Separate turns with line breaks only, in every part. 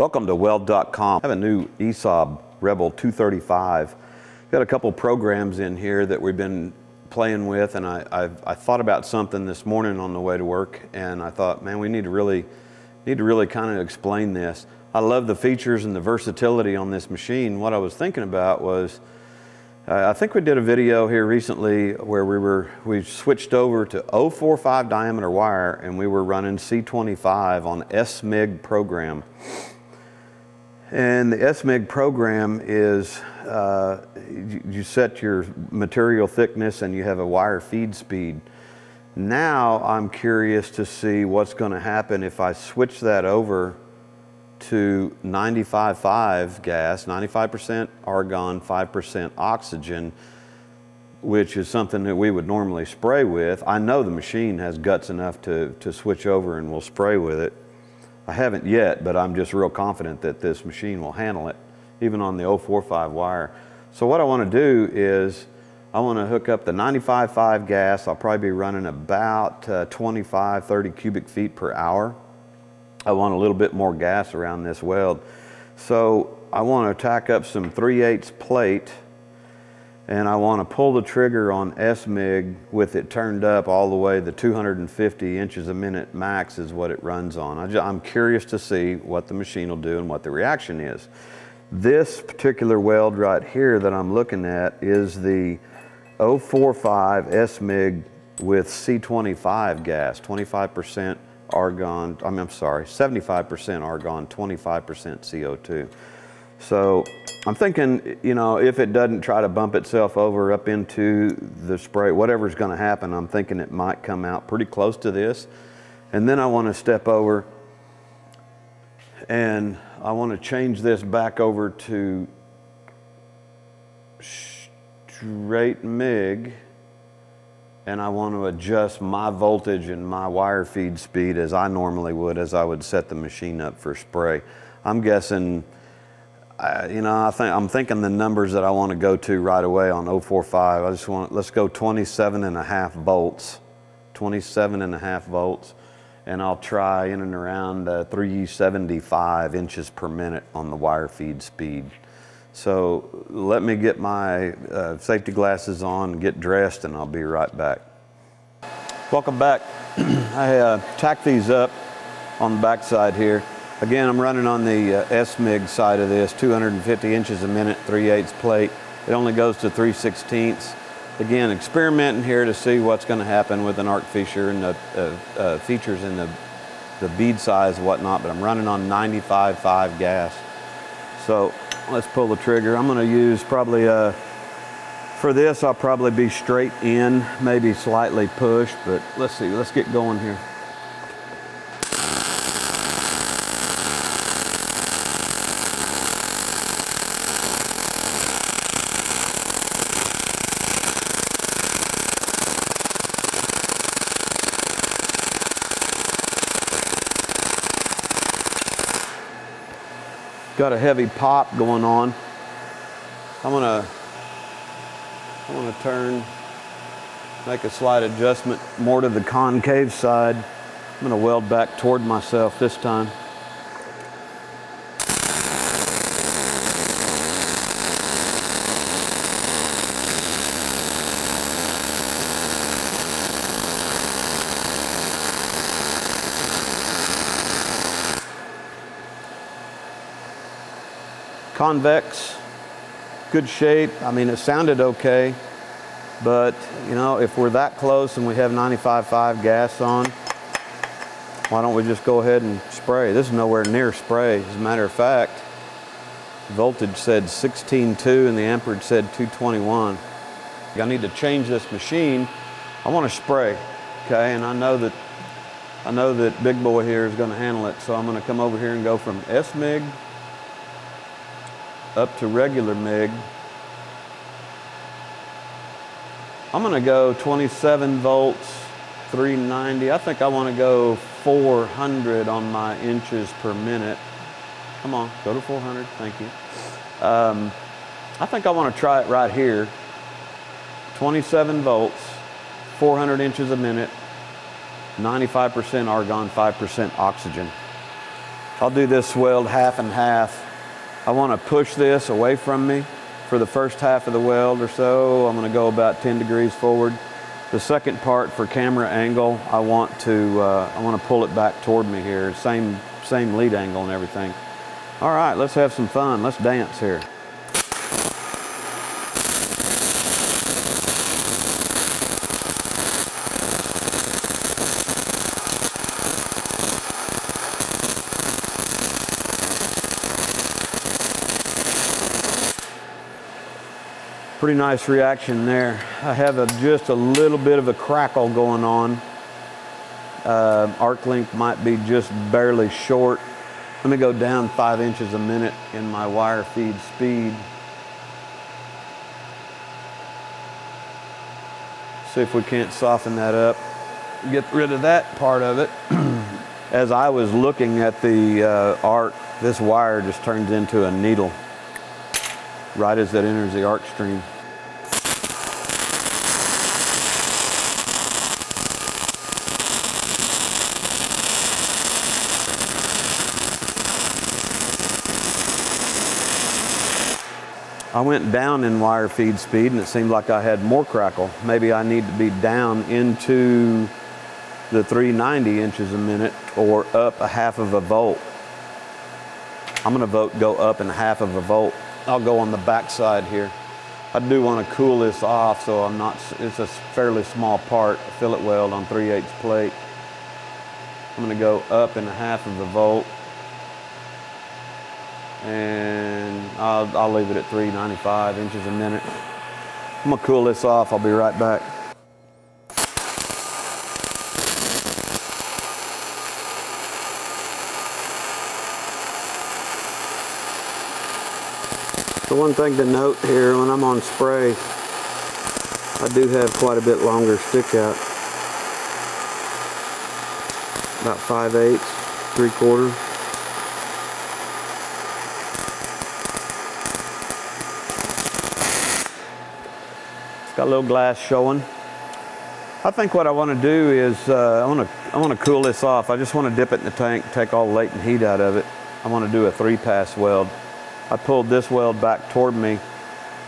Welcome to Weld.com. I have a new ESAB Rebel 235. Got a couple programs in here that we've been playing with and I, I've, I thought about something this morning on the way to work and I thought, man, we need to really, need to really kind of explain this. I love the features and the versatility on this machine. What I was thinking about was, uh, I think we did a video here recently where we were, we switched over to 045 diameter wire and we were running C25 on SMIG program. And the SMIG program is uh, you, set your material thickness and you have a wire feed speed. Now I'm curious to see what's going to happen if I switch that over to 95.5 gas, 95% argon, 5% oxygen, which is something that we would normally spray with. I know the machine has guts enough to, to switch over and we'll spray with it. I haven't yet, but I'm just real confident that this machine will handle it, even on the 045 wire. So what I want to do is I want to hook up the 95.5 gas. I'll probably be running about uh, 25, 30 cubic feet per hour. I want a little bit more gas around this weld. So I want to tack up some 3 8 plate and I want to pull the trigger on SMIG with it turned up all the way the 250 inches a minute max is what it runs on. I am curious to see what the machine will do and what the reaction is. This particular weld right here that I'm looking at is the 045 SMIG with C25 gas, 25% argon, I mean, I'm sorry, 75% argon, 25% CO2. So I'm thinking, you know, if it doesn't try to bump itself over up into the spray, whatever's going to happen, I'm thinking it might come out pretty close to this. And then I want to step over and I want to change this back over to straight MIG and I want to adjust my voltage and my wire feed speed as I normally would as I would set the machine up for spray. I'm guessing You know, I think I'm thinking the numbers that I want to go to right away on 045. I just want let's go 27 and a half volts, 27 and a half volts, and I'll try in and around uh, 375 inches per minute on the wire feed speed. So let me get my uh, safety glasses on, get dressed, and I'll be right back. Welcome back. I uh, tacked these up on the backside here. Again, I'm running on the uh, SMIG side of this, 250 inches a minute, 3 8 plate. It only goes to 3 16ths. Again, experimenting here to see what's going to happen with an arc feature and the uh, uh, features in the, the bead size and whatnot, but I'm running on 95.5 gas. So let's pull the trigger. I'm going to use probably, uh, for this, I'll probably be straight in, maybe slightly push, but let's see, let's get going here. Got a heavy pop going on. I'm gonna, I'm gonna turn, make a slight adjustment more to the concave side. I'm gonna weld back toward myself this time. Convex, good shape. I mean, it sounded okay, but you know, if we're that close and we have 95.5 gas on, why don't we just go ahead and spray? This is nowhere near spray. As a matter of fact, voltage said 16.2 and the amperage said 221. I need to change this machine. I want to spray, okay? And I know that I know that big boy here is going to handle it. So I'm going to come over here and go from SMIG up to regular MIG. I'm going to go 27 volts, 390. I think I want to go 400 on my inches per minute. Come on, go to 400. Thank you. Um, I think I want to try it right here. 27 volts, 400 inches a minute, 95% argon, 5% oxygen. I'll do this weld half and half. I want to push this away from me for the first half of the weld or so. I'm going to go about 10 degrees forward. The second part for camera angle, I want to uh, I want to pull it back toward me here. Same same lead angle and everything. All right, let's have some fun. Let's dance here. Pretty nice reaction there. I have a, just a little bit of a crackle going on. Uh, arc length might be just barely short. Let me go down five inches a minute in my wire feed speed. See if we can't soften that up. Get rid of that part of it. As I was looking at the uh, arc, this wire just turns into a needle right as that enters the arc stream. I went down in wire feed speed and it seemed like I had more crackle. Maybe I need to be down into the 390 inches a minute or up a half of a volt. I'm gonna vote go up in half of a volt. I'll go on the back side here. I do want to cool this off so I'm not, it's a fairly small part, fillet weld on 3 8 plate. I'm gonna go up in a half of a volt and I'll, I'll leave it at 395 inches a minute. I'm gonna cool this off, I'll be right back. The one thing to note here when I'm on spray, I do have quite a bit longer stick out. About 5 eighths, 3 quarters. It's got a little glass showing. I think what I want to do is uh, I want to I want to cool this off. I just want to dip it in the tank, take all the latent heat out of it. I want to do a three pass weld. I pulled this weld back toward me.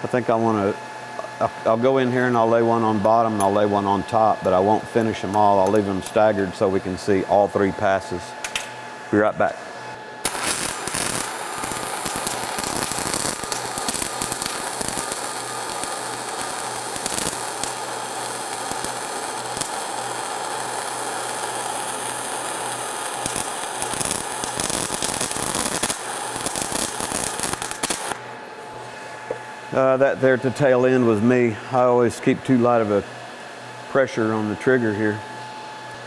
I think I want to, I'll, go in here and I'll lay one on bottom and I'll lay one on top, but I won't finish them all. I'll leave them staggered so we can see all three passes. Be right back. Uh, that there at the tail end was me. I always keep too light of a pressure on the trigger here.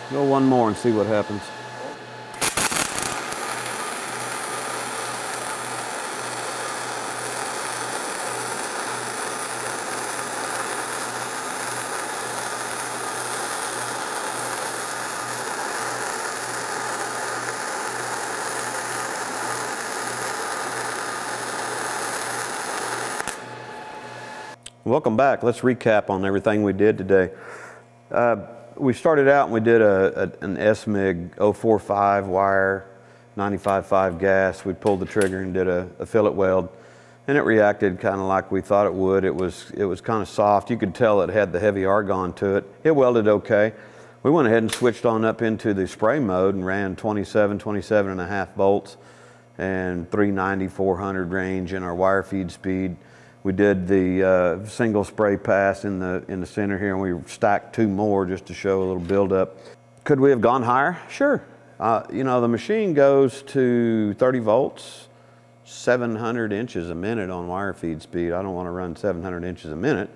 Go one more and see what happens. Welcome back. Let's recap on everything we did today. Uh, we started out and we did a, a, an SMIG 045 wire, 95.5 gas. We pulled the trigger and did a, a fillet weld and it reacted kind of like we thought it would. It was, it was kind of soft. You could tell it had the heavy argon to it. It welded okay. We went ahead and switched on up into the spray mode and ran 27, 27 and a half volts and 390, 400 range in our wire feed speed. We did the uh, single spray pass in the, in the center here and we stacked two more just to show a little buildup. Could we have gone higher? Sure. Uh, you know, the machine goes to 30 volts, 700 inches a minute on wire feed speed. I don't want to run 700 inches a minute.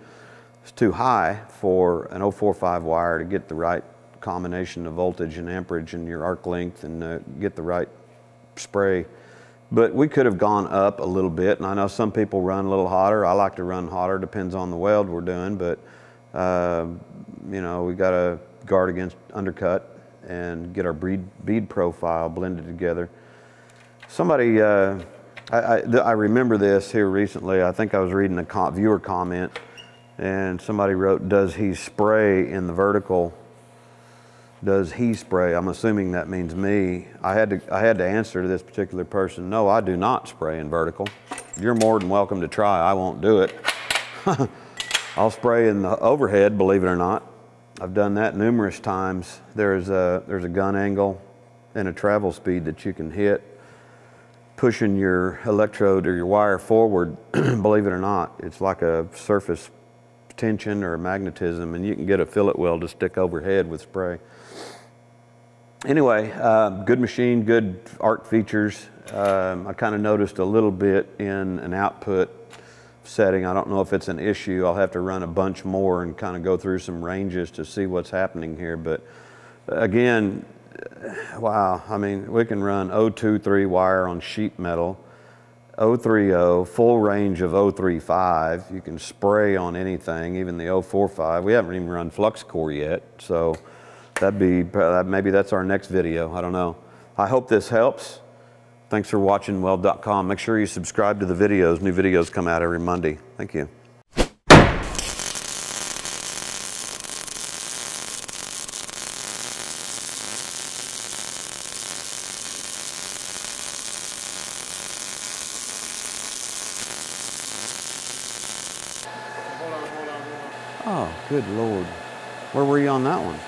It's too high for an 045 wire to get the right combination of voltage and amperage and your arc length and uh, get the right spray. But we could have gone up a little bit, and I know some people run a little hotter. I like to run hotter, depends on the weld we're doing, but uh, you know, we got to guard against undercut and get our bead, bead profile blended together. Somebody, uh, I, I, I, remember this here recently. I think I was reading a viewer comment, and somebody wrote, "Does he spray in the vertical does he spray? I'm assuming that means me. I had to I had to answer to this particular person. No, I do not spray in vertical. You're more than welcome to try. I won't do it. I'll spray in the overhead, believe it or not. I've done that numerous times. There's a there's a gun angle and a travel speed that you can hit pushing your electrode or your wire forward, believe it or not. It's like a surface tension or magnetism and you can get a fillet weld to stick overhead with spray. Anyway, uh, good machine, good arc features. Um, I kind of noticed a little bit in an output setting. I don't know if it's an issue. I'll have to run a bunch more and kind of go through some ranges to see what's happening here. But again, wow, I mean, we can run 023 wire on sheet metal, 030, full range of 035. You can spray on anything, even the 045. We haven't even run flux core yet, so that'd be, maybe that's our next video, I don't know. I hope this helps. Thanks for watching weld.com. Make sure you subscribe to the videos. New videos come out every Monday. Thank you. Good Lord. Where were you on that one?